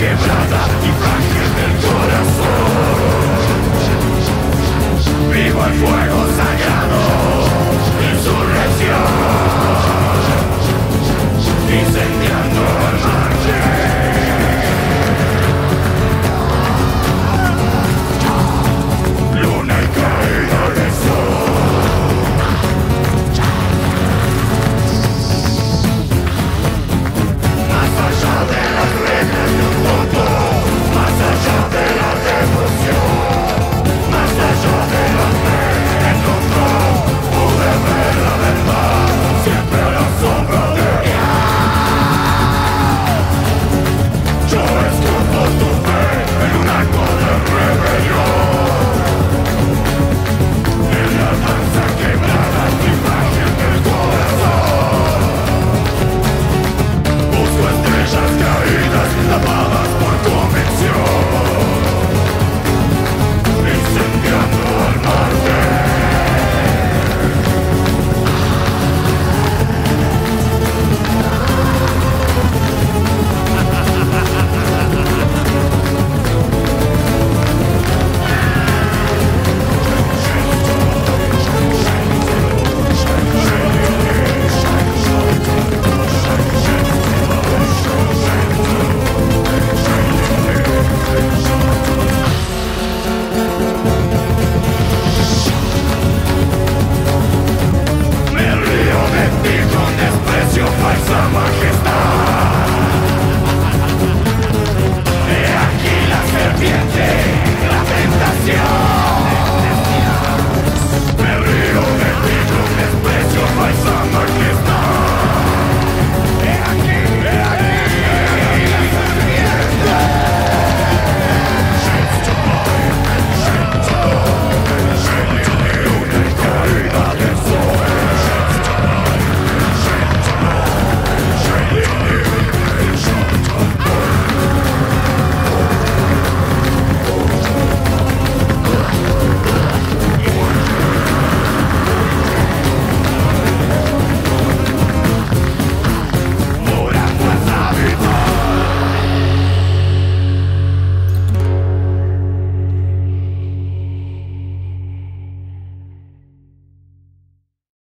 Give another.